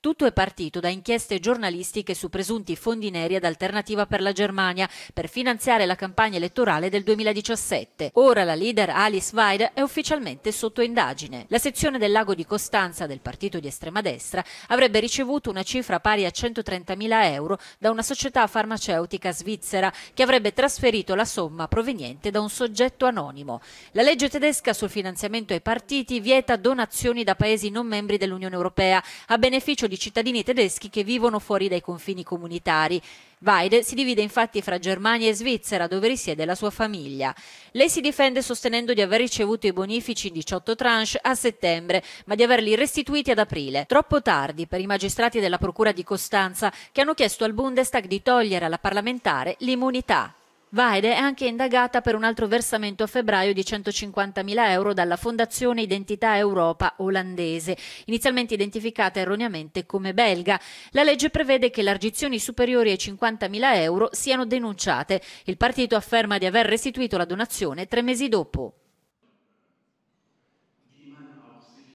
Tutto è partito da inchieste giornalistiche su presunti fondi neri ad Alternativa per la Germania per finanziare la campagna elettorale del 2017. Ora la leader Alice Weide è ufficialmente sotto indagine. La sezione del lago di Costanza del partito di estrema destra avrebbe ricevuto una cifra pari a 130.000 euro da una società farmaceutica svizzera che avrebbe trasferito la somma proveniente da un soggetto anonimo. La legge tedesca sul finanziamento ai partiti vieta donazioni da paesi non membri dell'Unione Europea a beneficio di cittadini tedeschi che vivono fuori dai confini comunitari. Weide si divide infatti fra Germania e Svizzera, dove risiede la sua famiglia. Lei si difende sostenendo di aver ricevuto i bonifici in 18 tranche a settembre, ma di averli restituiti ad aprile. Troppo tardi per i magistrati della Procura di Costanza, che hanno chiesto al Bundestag di togliere alla parlamentare l'immunità. Vaide è anche indagata per un altro versamento a febbraio di 150.000 euro dalla Fondazione Identità Europa olandese, inizialmente identificata erroneamente come belga. La legge prevede che largizioni superiori ai 50.000 euro siano denunciate. Il partito afferma di aver restituito la donazione tre mesi dopo.